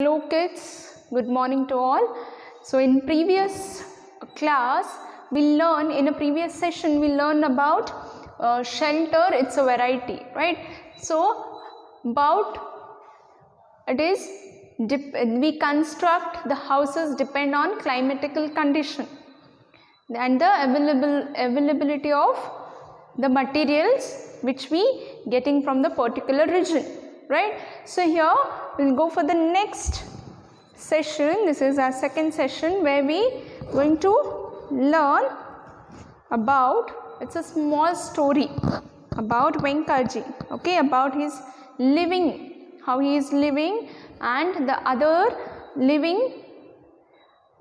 Hello kids, good morning to all. So in previous class we learn in a previous session we learned about uh, shelter it's a variety right so about it is we construct the houses depend on climatical condition and the available availability of the materials which we getting from the particular region right? So here we'll go for the next session. This is our second session where we going to learn about it's a small story about Venkaji okay about his living how he is living and the other living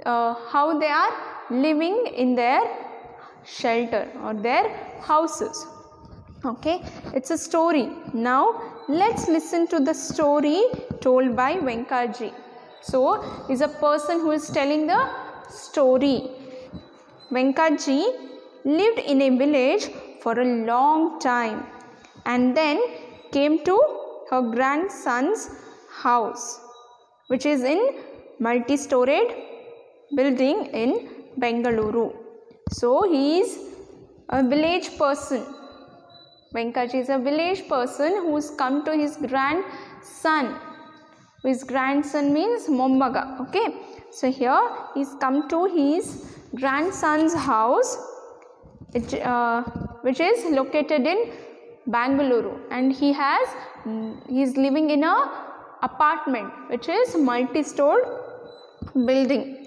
uh, how they are living in their shelter or their houses okay? It's a story. Now let's listen to the story told by venkaji. So is a person who is telling the story. Venkaji lived in a village for a long time and then came to her grandson's house which is in multi-storied building in bengaluru. So he is a village person Venkaji is a village person who's come to his grandson. His grandson means Mombaga. Okay. So here he's come to his grandson's house, which, uh, which is located in Bangalore, and he has he's living in a apartment which is multi-stored building.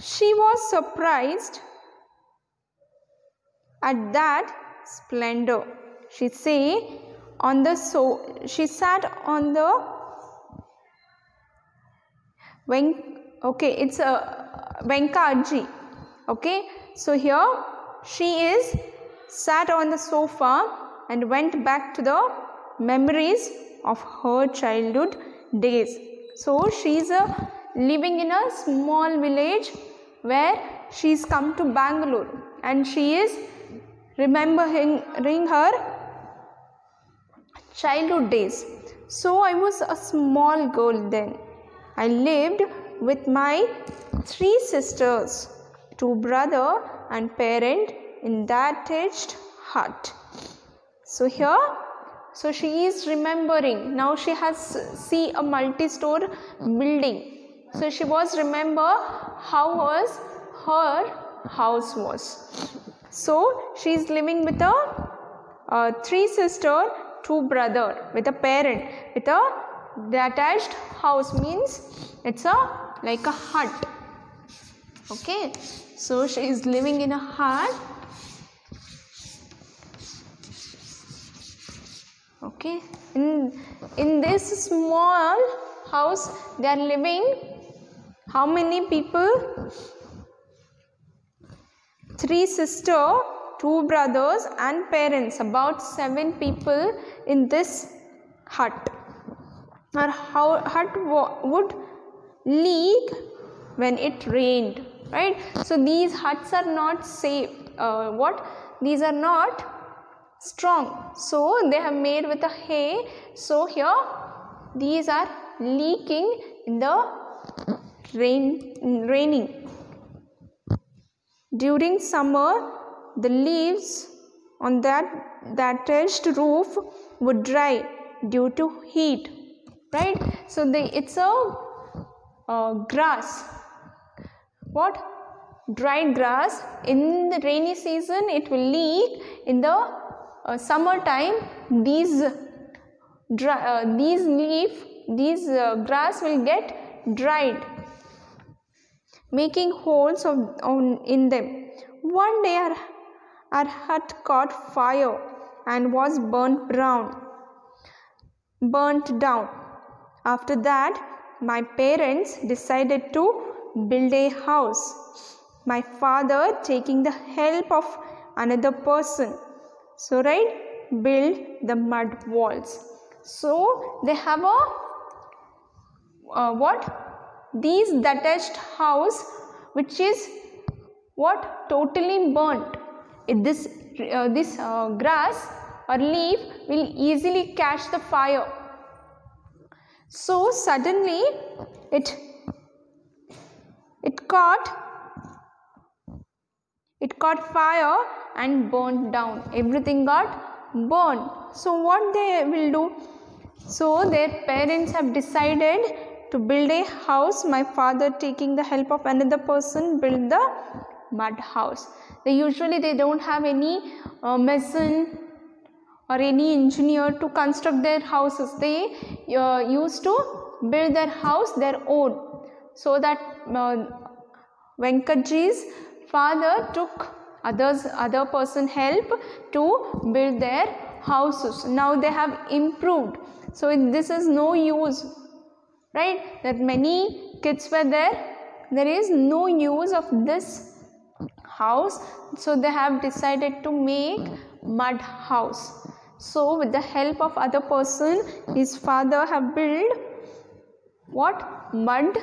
She was surprised at that splendor. She say on the so she sat on the when okay it's a venkaji okay? So here she is sat on the sofa and went back to the memories of her childhood days. So she's a living in a small village where she's come to bangalore and she is remembering her childhood days. So I was a small girl then. I lived with my three sisters, two brother and parent in that thatched hut. So here, so she is remembering. Now she has see a multi-store building. So she was remember how was her house was. So she is living with a uh, three sister, two brother, with a parent, with a detached house means it's a like a hut. Okay, so she is living in a hut. Okay, in in this small house they are living. How many people? Three sister two brothers and parents. About seven people in this hut. Our hut would leak when it rained right? So these huts are not safe uh, what? These are not strong. So they have made with a hay. So here these are leaking in the rain raining during summer, the leaves on that thatched roof would dry due to heat, right? So the it's a uh, grass. What? Dried grass. In the rainy season, it will leak. In the uh, summertime, these dry, uh, these leaf, these grass will get dried making holes of, on, in them. One day our, our hut caught fire and was burnt brown, burnt down. After that, my parents decided to build a house. My father taking the help of another person. So, right, build the mud walls. So, they have a uh, what? These detached house which is what totally burnt. This uh, this uh, grass or leaf will easily catch the fire. So suddenly it it caught it caught fire and burned down. Everything got burned. So what they will do? So their parents have decided to build a house my father taking the help of another person build the mud house. They usually they don't have any uh, mason or any engineer to construct their houses. They uh, used to build their house their own so that uh, Venkatji's father took others other person help to build their houses. Now they have improved. So this is no use right? That many kids were there. There is no use of this house. So they have decided to make mud house. So with the help of other person his father have built what? Mud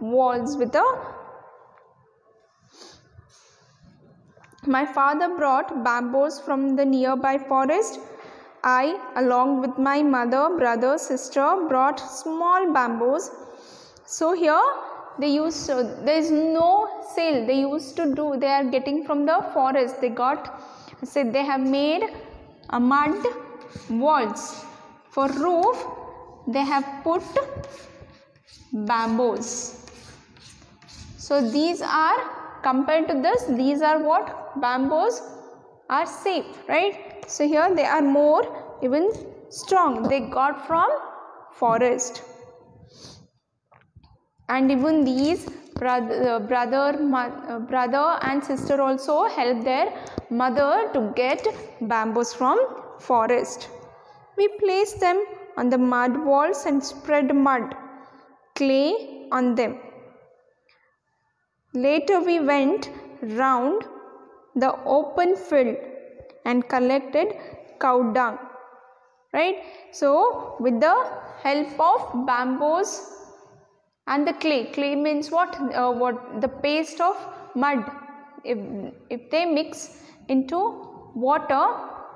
walls with a my father brought bamboos from the nearby forest I, along with my mother, brother, sister, brought small bamboos. So here they used uh, there is no sale. They used to do they are getting from the forest. They got said they have made a mud walls. For roof they have put bamboos. So these are compared to this these are what? Bamboos are safe right so here they are more even strong. They got from forest. And even these brother uh, brother uh, brother and sister also help their mother to get bamboos from forest. We place them on the mud walls and spread mud clay on them. Later we went round the open field and collected cow dung right? So with the help of bamboos and the clay clay means what? Uh, what? The paste of mud. If, if they mix into water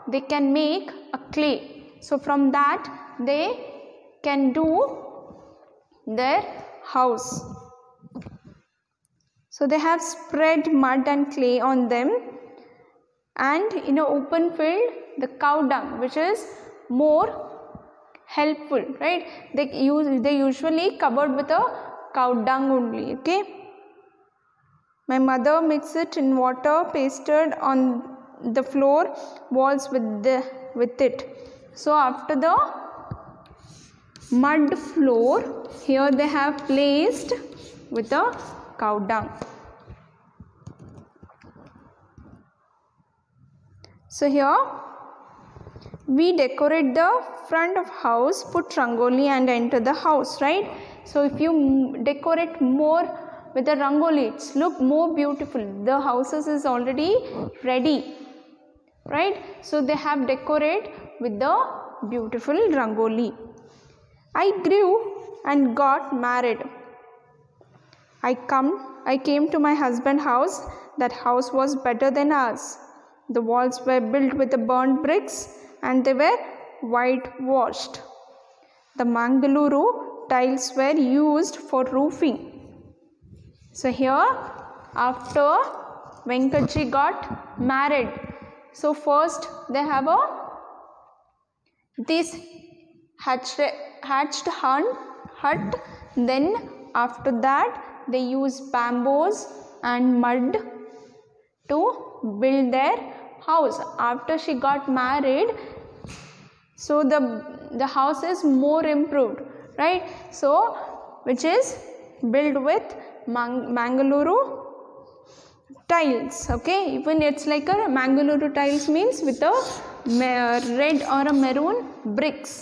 they can make a clay. So from that they can do their house. So they have spread mud and clay on them and in an open field the cow dung which is more helpful right? They use they usually covered with a cow dung only okay? My mother mixed it in water pasted on the floor walls with the with it. So after the mud floor here they have placed with a cow dung So here we decorate the front of house, put rangoli and enter the house, right? So if you decorate more with the rangoli, it's look more beautiful. The houses is already ready, right? So they have decorate with the beautiful rangoli. I grew and got married. I come, I came to my husband house. That house was better than ours. The walls were built with the burnt bricks and they were whitewashed. The Mangaluru tiles were used for roofing. So here after Venkatji got married. So first they have a this hatched, hatched hut then after that they use bamboos and mud to build their house. After she got married so the the house is more improved right? So which is built with Mang mangaluru tiles okay? Even it's like a mangaluru tiles means with a red or a maroon bricks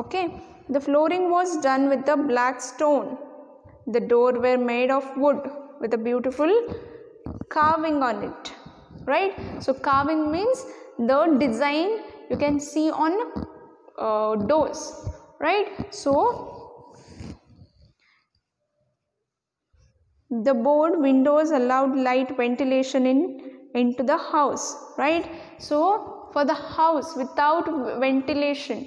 okay? The flooring was done with the black stone. The door were made of wood with a beautiful carving on it right? So carving means the design you can see on uh, doors right? So the board windows allowed light ventilation in into the house right? So for the house without ventilation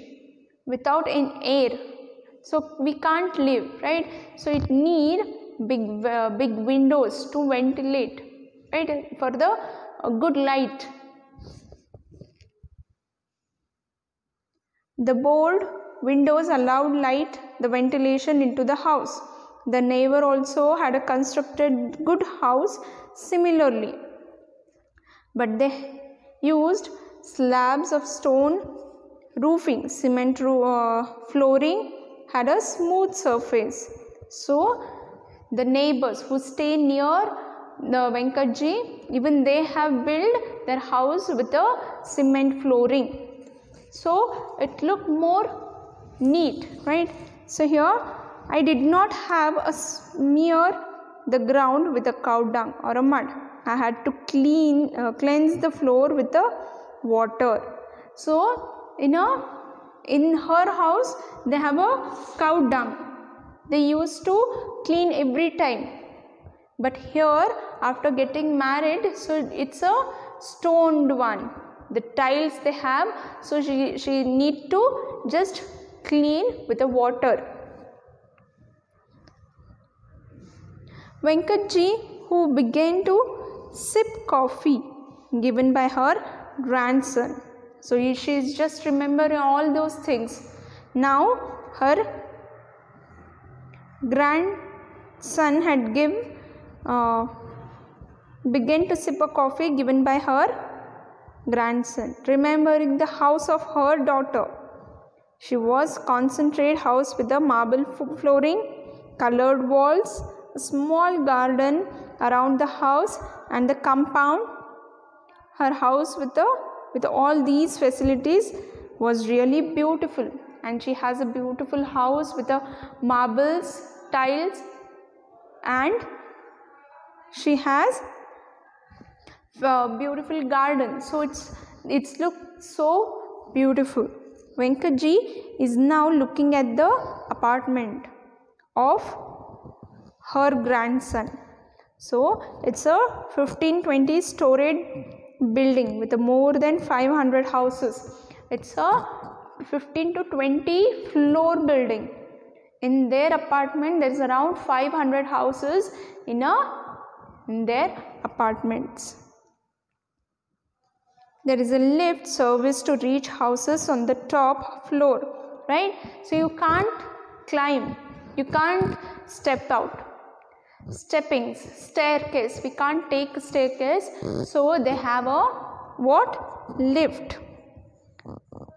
without an air so we can't live right? So it need big uh, big windows to ventilate right? For the uh, good light. The board windows allowed light the ventilation into the house. The neighbor also had a constructed good house similarly. But they used slabs of stone roofing cement uh, flooring had a smooth surface. So the neighbors who stay near the venkatji even they have built their house with a cement flooring. So it looked more neat right? So here i did not have a smear the ground with a cow dung or a mud. I had to clean uh, cleanse the floor with the water. So in a in her house they have a cow dung. They used to clean every time but here after getting married so it's a stoned one. The tiles they have so she she need to just clean with the water. Venkatji who began to sip coffee given by her grandson. So she is just remembering all those things. Now her grandson had give uh, began to sip a coffee given by her grandson. Remembering the house of her daughter she was concentrate house with a marble flooring colored walls a small garden around the house and the compound. Her house with the with all these facilities was really beautiful and she has a beautiful house with the marbles tiles and she has a beautiful garden. So it's it's look so beautiful. Venkatji is now looking at the apartment of her grandson. So it's a 15 20 storied building with more than 500 houses. It's a 15 to 20 floor building. In their apartment there's around 500 houses in a in their apartments. There is a lift service to reach houses on the top floor right? So you can't climb. You can't step out. Steppings staircase. We can't take staircase. So they have a what? Lift.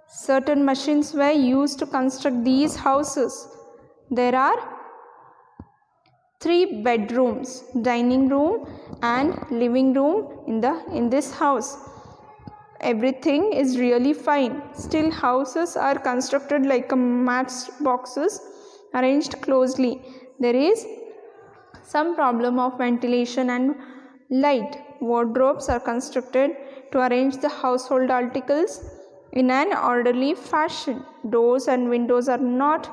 Certain machines were used to construct these houses. There are three bedrooms dining room and living room in the in this house. Everything is really fine. Still houses are constructed like a match boxes arranged closely. There is some problem of ventilation and light. Wardrobes are constructed to arrange the household articles in an orderly fashion. Doors and windows are not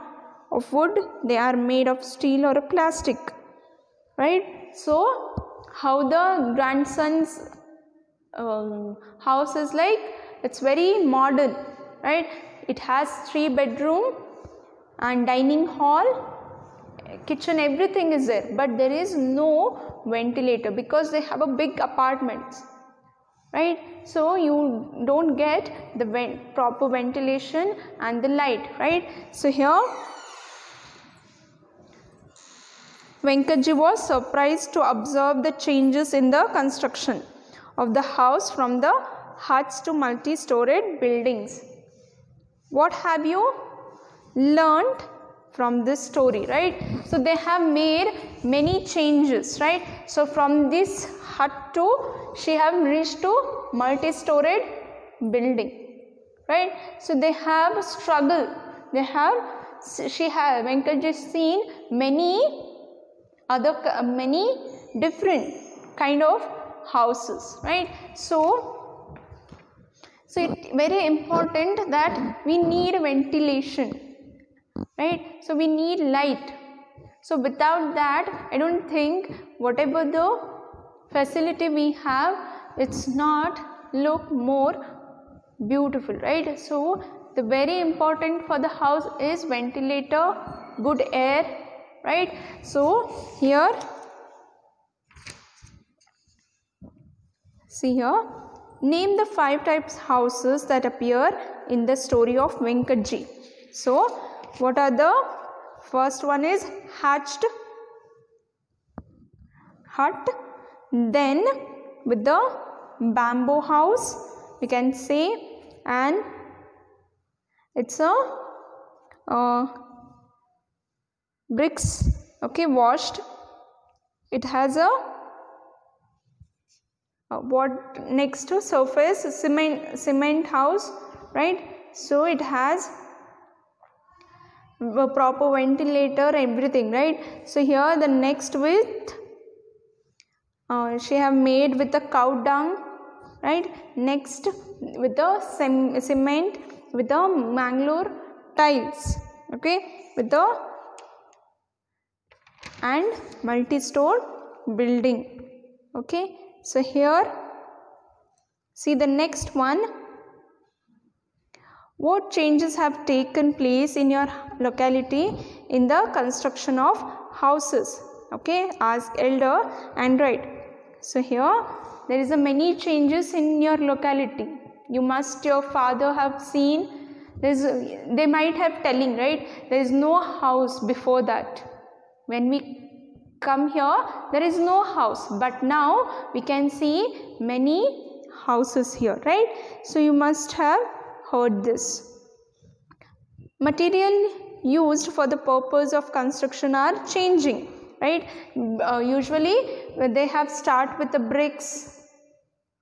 of wood. They are made of steel or plastic right? So how the grandson's um, house is like it's very modern right? It has three bedroom and dining hall kitchen everything is there but there is no ventilator because they have a big apartments right? So you don't get the proper ventilation and the light right? So here Venkatji was surprised to observe the changes in the construction of the house from the huts to multi-storied buildings. What have you learned from this story, right? So they have made many changes, right? So from this hut to she have reached to multi-storied building, right? So they have struggle. They have she have Venkatji seen many other many different kind of houses right? So so it's very important that we need ventilation right? So we need light. So without that i don't think whatever the facility we have it's not look more beautiful right? So the very important for the house is ventilator good air right? So here see here name the five types houses that appear in the story of Venkatji so what are the first one is hatched hut then with the bamboo house we can say and it's a uh, bricks okay washed. It has a uh, what next to surface? Cement cement house right? So it has a proper ventilator everything right? So here the next with uh, she have made with the cow dung right? Next with the cement with the mangalore tiles okay? With the and multi-store building. Okay? So here see the next one. What changes have taken place in your locality in the construction of houses? Okay? Ask elder and write so here there is a many changes in your locality. You must your father have seen there's they might have telling right? There is no house before that when we come here there is no house. But now we can see many houses here right? So you must have heard this. Material used for the purpose of construction are changing right? Uh, usually they have start with the bricks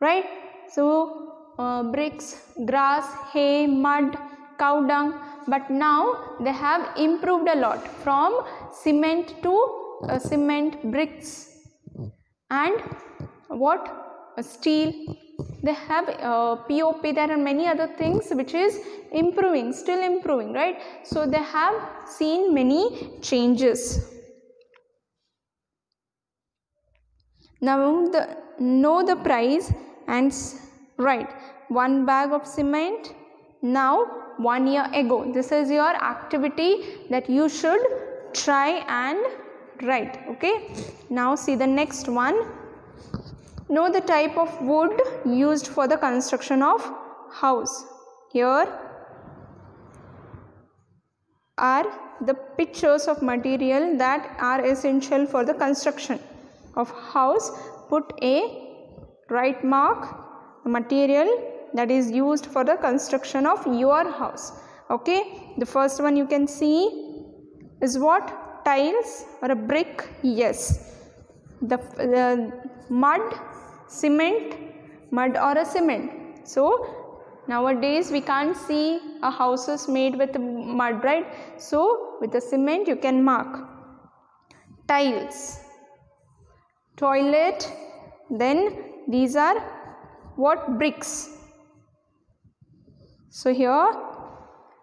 right? So uh, bricks grass hay mud cow dung. But now they have improved a lot from cement to uh, cement bricks. And what? Steel. They have uh, pop there are many other things which is improving still improving right? So they have seen many changes. Now the know the price and write one bag of cement now one year ago. This is your activity that you should try and write okay? Now see the next one. Know the type of wood used for the construction of house. Here are the pictures of material that are essential for the construction of house. Put a right mark material that is used for the construction of your house okay? The first one you can see is what? Tiles or a brick? Yes. The, the mud cement mud or a cement. So nowadays we can't see a houses made with mud right? So with the cement you can mark. Tiles. Toilet. Then these are what? Bricks. So here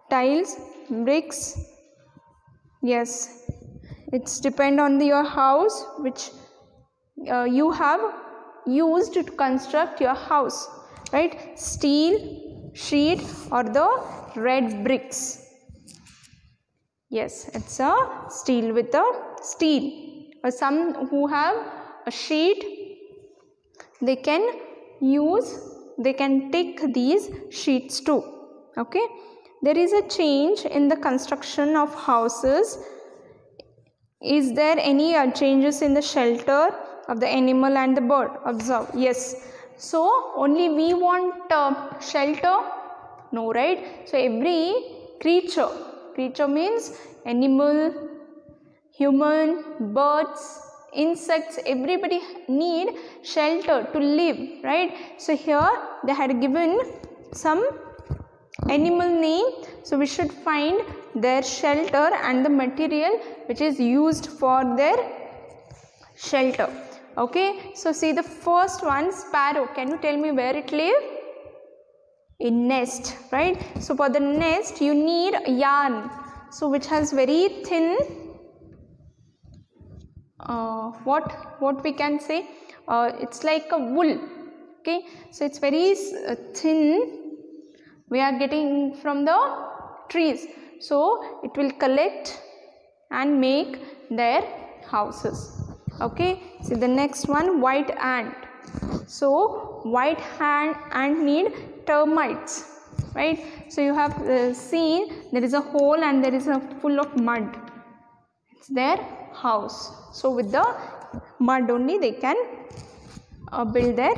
tiles bricks yes. It's depend on the, your house which uh, you have used to construct your house right? Steel sheet or the red bricks. Yes it's a steel with a steel. Or some who have a sheet they can use they can take these sheets too okay there is a change in the construction of houses. Is there any uh, changes in the shelter of the animal and the bird? Observe. Yes. So only we want uh, shelter? No right? So every creature creature means animal human birds insects everybody need shelter to live right? So here they had given some animal name. So we should find their shelter and the material which is used for their shelter. Okay? So see the first one sparrow. Can you tell me where it live? In nest right? So for the nest you need yarn. So which has very thin uh, what what we can say? Uh, it's like a wool. Okay? So it's very uh, thin we are getting from the trees. So it will collect and make their houses. Okay? See the next one white ant. So white hand ant need termites right? So you have uh, seen there is a hole and there is a full of mud. It's their house. So with the mud only they can uh, build their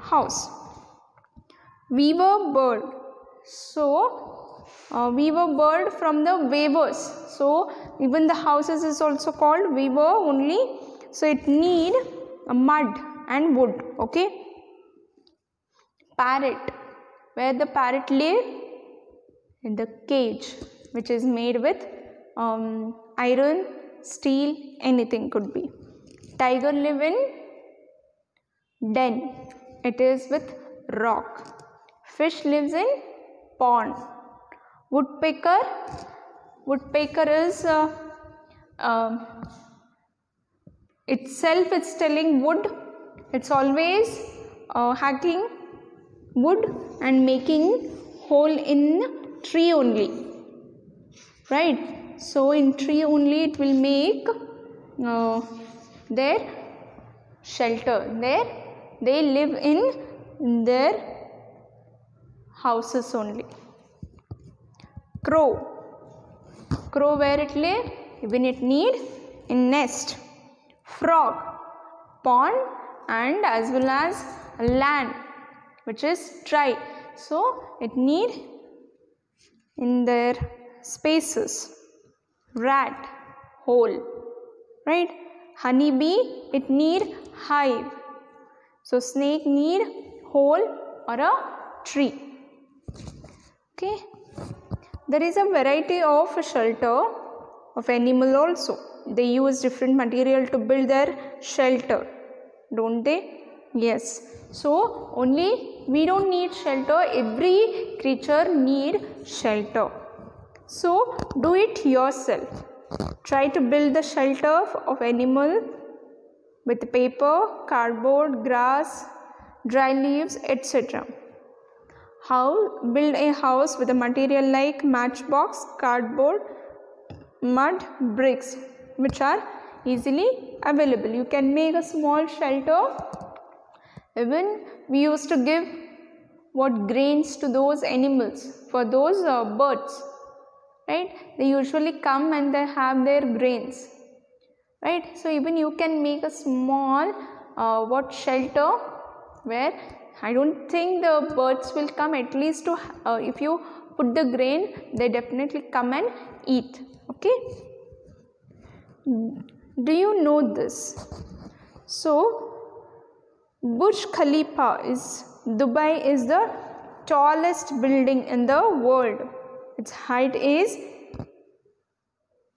house. Weaver bird so uh, weaver bird from the weavers. So even the houses is also called weaver only. So it need mud and wood okay? Parrot. Where the parrot live? In the cage which is made with um, iron steel anything could be. Tiger live in den. It is with rock. Fish lives in pond. Woodpecker. Woodpecker is uh, uh, itself it's telling wood. It's always uh, hacking wood and making hole in tree only. Right? So in tree only it will make uh, their shelter. There they live in their houses only. Crow. Crow where it live even it need? In nest. Frog. Pond and as well as land which is dry. So it need in their spaces. Rat. Hole. Right? Honeybee it need hive. So snake need hole or a tree okay? There is a variety of shelter of animal also. They use different material to build their shelter don't they? Yes. So only we don't need shelter. Every creature need shelter. So do it yourself. Try to build the shelter of animal with paper cardboard grass dry leaves etc how build a house with a material like matchbox cardboard mud bricks which are easily available. You can make a small shelter. Even we used to give what grains to those animals for those uh, birds right? They usually come and they have their grains right? So even you can make a small uh, what shelter where i don't think the birds will come at least to uh, if you put the grain they definitely come and eat okay? Do you know this? So burj khalifa is dubai is the tallest building in the world. Its height is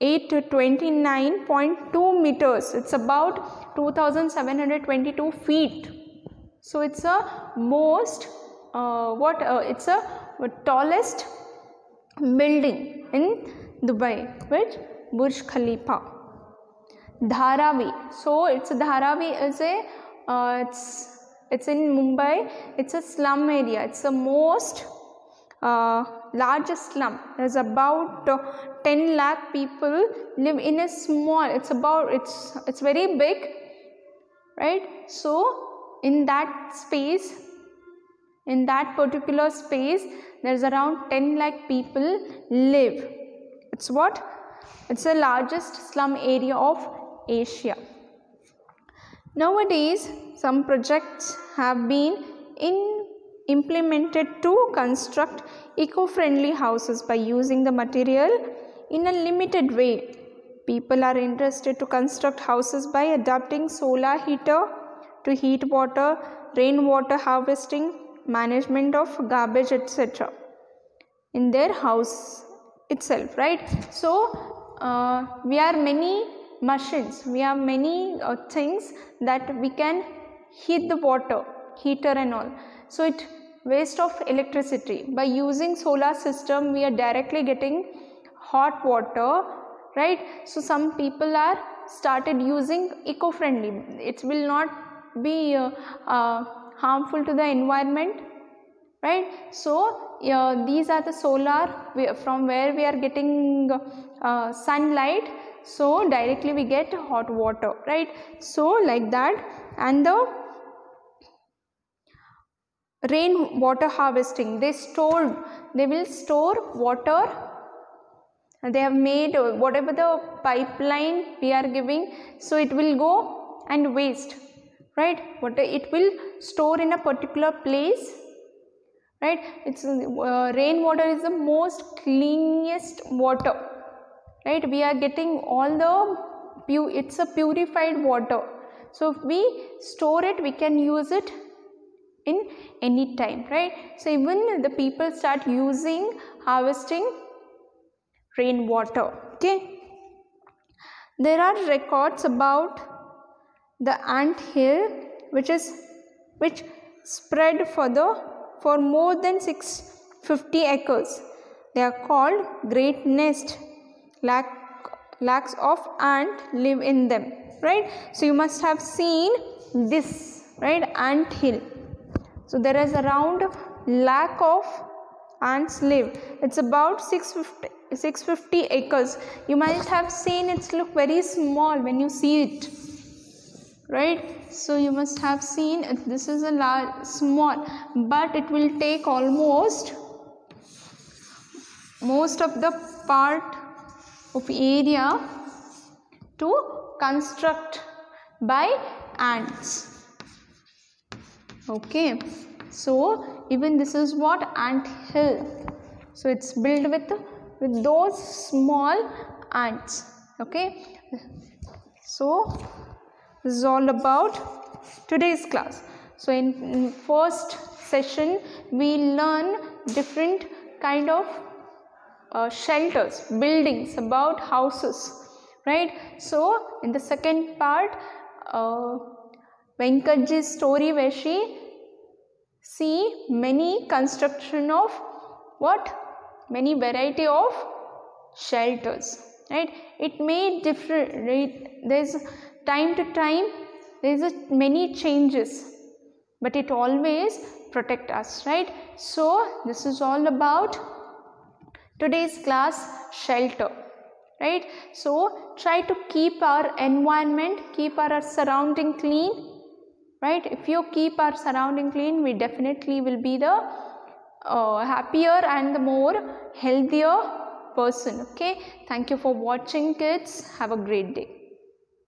8 to 29.2 meters. It's about 2722 feet so it's a most uh, what uh, it's a tallest building in dubai which burj khalifa dharavi. So it's dharavi is a uh, it's it's in mumbai. It's a slum area. It's the most uh, largest slum. There's about uh, 10 lakh people live in a small it's about it's it's very big right? So in that space in that particular space there's around 10 lakh people live. It's what? It's the largest slum area of asia. Nowadays some projects have been in implemented to construct eco-friendly houses by using the material in a limited way. People are interested to construct houses by adapting solar heater to heat water, rainwater harvesting, management of garbage etc. in their house itself, right? So, uh, we are many machines, we have many uh, things that we can heat the water, heater and all. So, it waste of electricity. By using solar system, we are directly getting hot water, right? So, some people are started using eco-friendly. It will not be uh, uh, harmful to the environment, right? So, uh, these are the solar from where we are getting uh, sunlight so directly we get hot water right? So like that and the rain water harvesting they store they will store water. They have made whatever the pipeline we are giving so it will go and waste right? What it will store in a particular place right? It's uh, rainwater is the most cleanest water right? We are getting all the it's a purified water. So if we store it we can use it in any time right? So even the people start using harvesting rainwater okay? There are records about the ant hill which is which spread for the for more than 650 acres. They are called great nest. Lack, lakhs of ant live in them right? So you must have seen this right? Ant hill. So there is around lakh of ants live. It's about 650 650 acres. You might have seen it's look very small when you see it right? So you must have seen uh, this is a large small but it will take almost most of the part of area to construct by ants. Okay. So even this is what ant hill. So it's built with with those small ants. Okay. So is all about today's class so in, in first session we learn different kind of uh, shelters, buildings, about houses, right? So, in the second part, uh, Venkatji's story where she see many construction of what? Many variety of shelters, right? It may different, right? There's time to time, there's a many changes, but it always protect us, right? So, this is all about today's class shelter right? So try to keep our environment keep our surrounding clean right? If you keep our surrounding clean we definitely will be the uh, happier and the more healthier person okay? Thank you for watching kids. Have a great day